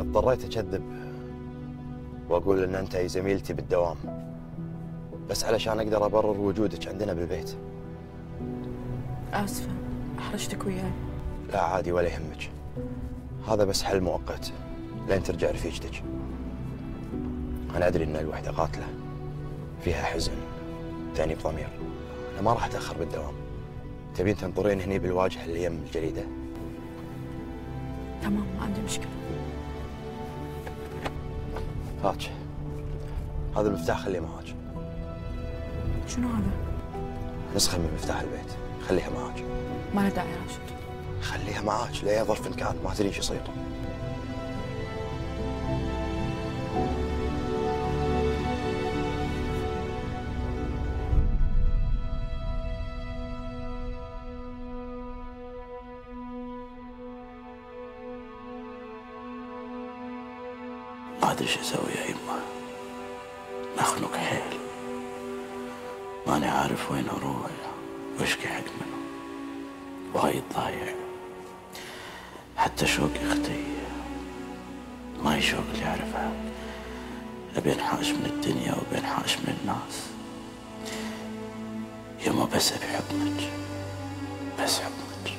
اضطريت اكذب وأقول إن أنت زميلتي بالدوام. بس علشان أقدر أبرر وجودك عندنا بالبيت. آسفة أحرجتك وياي. لا عادي ولا يهمك. هذا بس حل مؤقت لين ترجع رفيجتك أنا أدري إن الوحدة قاتلة فيها حزن تأنيب ضمير. أنا ما راح أتأخر بالدوام. تبين تنطرين هني بالواجهة اللي يم الجريده تمام ما عندي مشكلة. هاك هذا المفتاح خليه معاك. شنو هذا؟ نسخة من مفتاح البيت خليها معاك. ما له داعي راشد. خليها معاك لأي ظرف كان ما تدري شو يصير. شو أسوي يا يمه مخنوق حيل. ماني عارف وين أروح. واشكي حق منه. وايد ضايع حتى شوق أختي. ما هي شوق اللي أعرفها. ابي انحاش من الدنيا وابي انحاش من الناس. يما بس ابي حضنك بس حضنك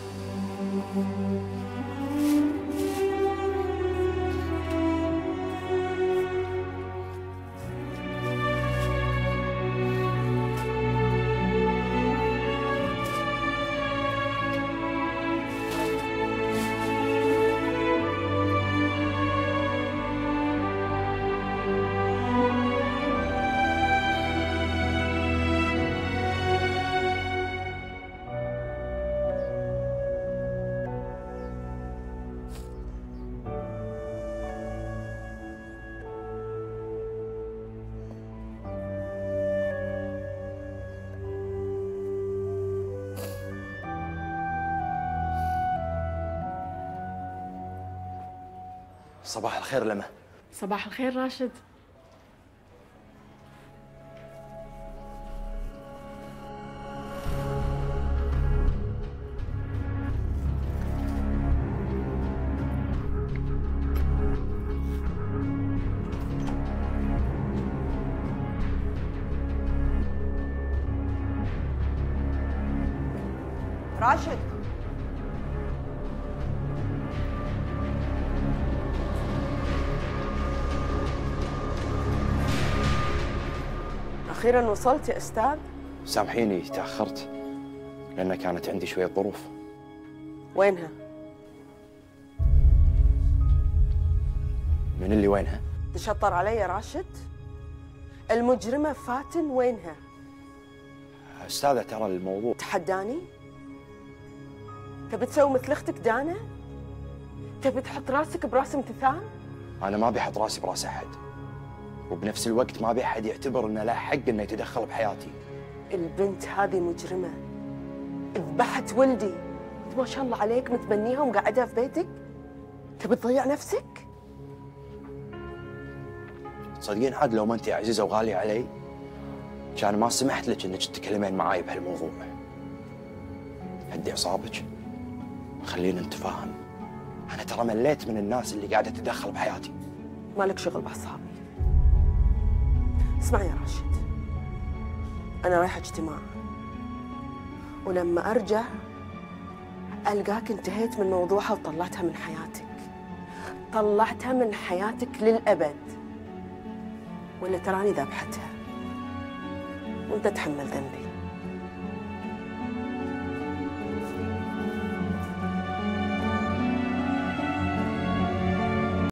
صباح الخير لما. صباح الخير راشد. راشد. أخيرا وصلت يا أستاذ سامحيني تأخرت لأن كانت عندي شوية ظروف وينها؟ من اللي وينها تشطر علي يا راشد؟ المجرمة فاتن وينها؟ أستاذة ترى الموضوع تحداني؟ تبي تسوي مثل أختك دانا؟ تبي تحط راسك برأس امتثال؟ أنا ما بيحط راسي برأس أحد وبنفس الوقت ما بي أحد يعتبر إنه له حق إنه يتدخل بحياتي. البنت هذه مجرمة. ذبحت ولدي. ما شاء الله عليك متبنيها ومقعدها في بيتك. تبي تضيع نفسك؟ تصدقين عاد لو ما أنت عزيزة وغالية علي كان ما سمحت لك إنك تتكلمين معاي بهالموضوع. هدي اعصابك خلينا نتفاهم. أنا ترى مليت من الناس اللي قاعدة تتدخل بحياتي. مالك شغل بأصحابي اسمع يا راشد. أنا رايحة اجتماع. ولما أرجع ألقاك انتهيت من موضوعها وطلعتها من حياتك. طلعتها من حياتك للأبد. ولا تراني ذبحتها. وأنت تحمل ذنبي.